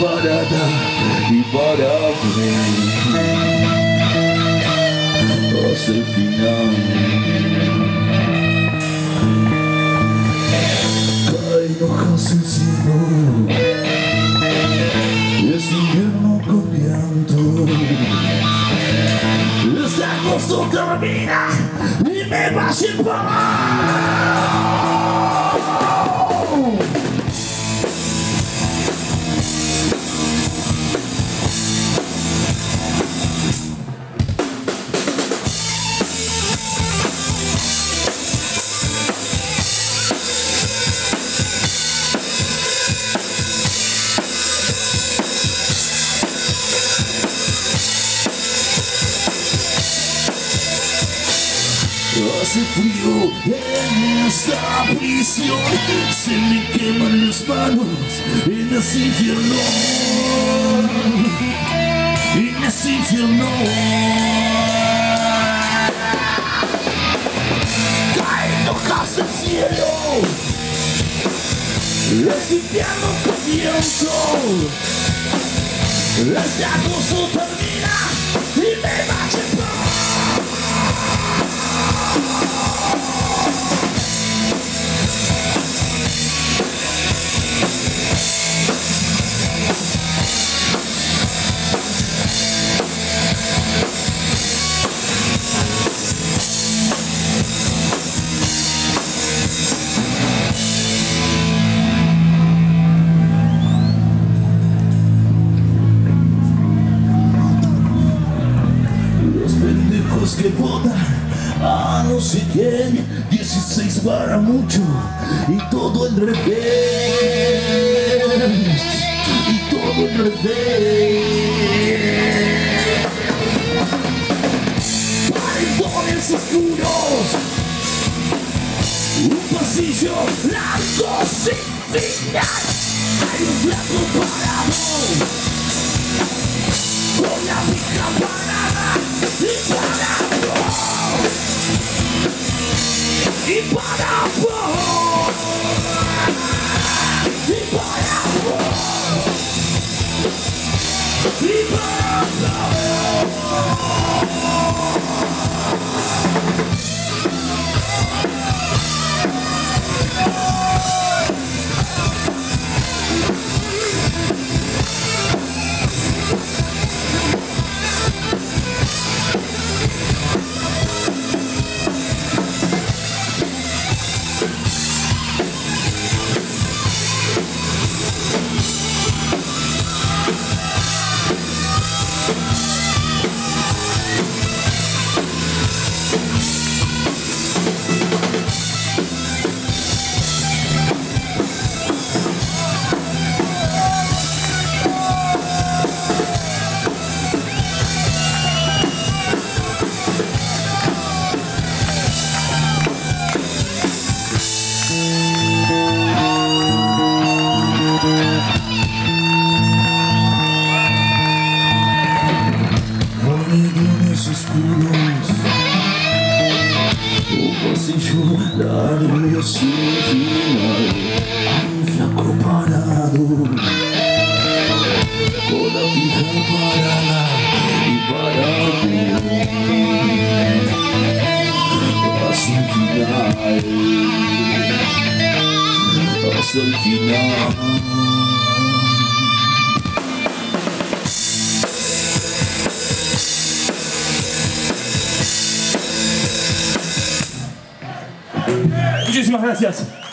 parada e para ver. Nosso final. Cai no raciocínio. Esse mesmo cambiando Esse é agosto termina E me baixe palma. Hace frío en esta prisión. Se me queman las manos en este infierno. En este infierno. Caen hojas del cielo. Este infierno comienzo Este agosto termina que votan. A no sé quién 16 para mucho. Y todo el revés. Y todo el revés. Paredones oscuros. Un pasillo largo sin final. Hay un flaco parado. Con la y parada Posso jurar meu final Ainda comparado. Toda vida lá e para parado Hasta el final Hasta el final Muchísimas gracias.